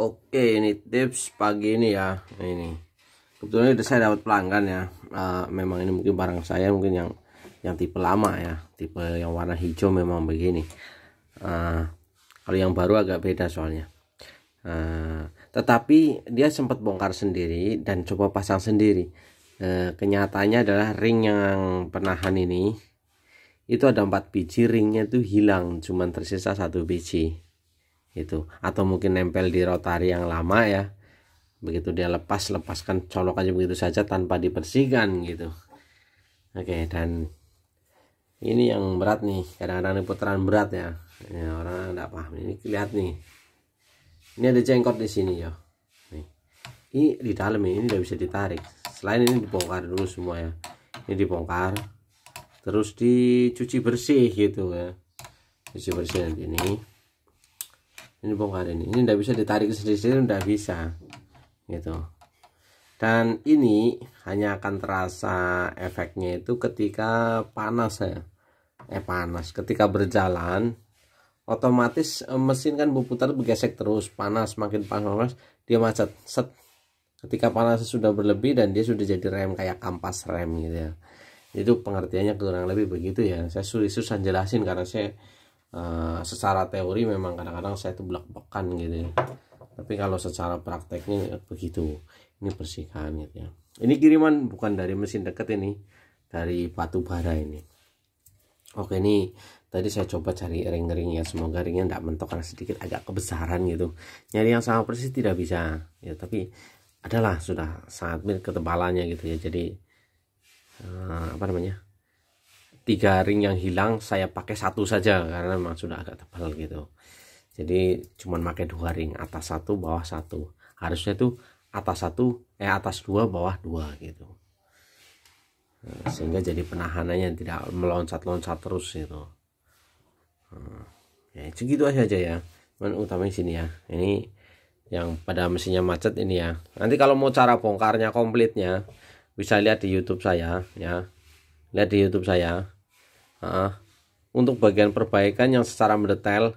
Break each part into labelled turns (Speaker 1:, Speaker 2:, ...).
Speaker 1: Oke ini tips pagi ini ya. Ini. Kebetulan ini saya dapat pelanggan ya. Uh, memang ini mungkin barang saya mungkin yang yang tipe lama ya. Tipe yang warna hijau memang begini. Uh, kalau yang baru agak beda soalnya. Uh, tetapi dia sempat bongkar sendiri dan coba pasang sendiri. Uh, kenyataannya adalah ring yang penahan ini itu ada empat biji ringnya itu hilang cuman tersisa satu biji itu atau mungkin nempel di rotari yang lama ya. Begitu dia lepas lepaskan colok aja begitu saja tanpa dibersihkan gitu. Oke dan ini yang berat nih. Kadang-kadang ini putaran berat ya. ya orang tidak paham. Ini lihat nih. Ini ada jengkot di sini ya ini di dalam ini tidak bisa ditarik. Selain ini dibongkar dulu semua ya. Ini dibongkar. Terus dicuci bersih gitu ya. Cuci bersih nanti ini ini bongkar ini. Ini tidak bisa ditarik sendiri tidak bisa. Gitu. Dan ini hanya akan terasa efeknya itu ketika panas ya. Eh panas. Ketika berjalan otomatis eh, mesin kan berputar bergesek terus. Panas makin panas dia macet. Set. Ketika panas sudah berlebih dan dia sudah jadi rem kayak kampas rem gitu ya. Itu pengertiannya kurang lebih begitu ya. Saya susah jelasin karena saya uh, secara teori memang kadang-kadang saya itu belak-belakan gitu ya. Tapi kalau secara prakteknya begitu. Ini bersihkan gitu ya. Ini kiriman bukan dari mesin dekat ini dari batu bara ini. Oke ini tadi saya coba cari ring-ring ya. Semoga ringnya tidak mentok karena sedikit agak kebesaran gitu. Nyari yang sama persis tidak bisa. Ya tapi adalah sudah sangat mirip ketebalannya gitu ya. Jadi uh, apa namanya tiga ring yang hilang saya pakai satu saja karena memang sudah agak tebal gitu. Jadi cuman pakai dua ring atas satu bawah satu. Harusnya tuh atas satu eh atas dua bawah dua gitu. Nah, sehingga jadi penahanannya tidak meloncat-loncat terus gitu. Nah, ya segitu aja ya. Men utama sini ya. Ini yang pada mesinnya macet ini ya. Nanti kalau mau cara bongkarnya komplitnya bisa lihat di YouTube saya ya. Lihat di YouTube saya uh, untuk bagian perbaikan yang secara mendetail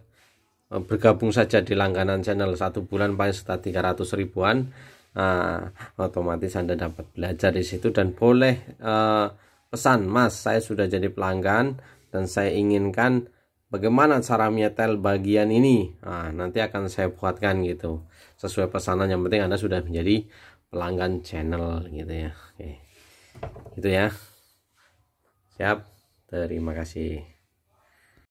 Speaker 1: uh, bergabung saja di langganan channel satu bulan paling sekitar 300 ribuan uh, otomatis anda dapat belajar di situ dan boleh uh, pesan mas saya sudah jadi pelanggan dan saya inginkan bagaimana cara menyetel bagian ini. Nah, nanti akan saya buatkan gitu. Sesuai pesanan yang penting anda sudah menjadi pelanggan channel gitu ya. Oke. Gitu ya. Siap Terima kasih.